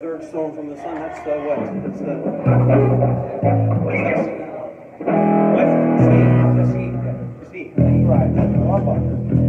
Third stone from the sun, that's the what? That's the. What's that? What? See, see, see. Right, rubber, rubber.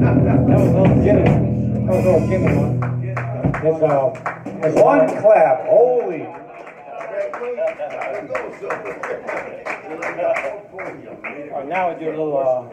Was a little Jimi. That was a little Jimi one. It's, uh, one clap, holy. Right, now we do a little, uh,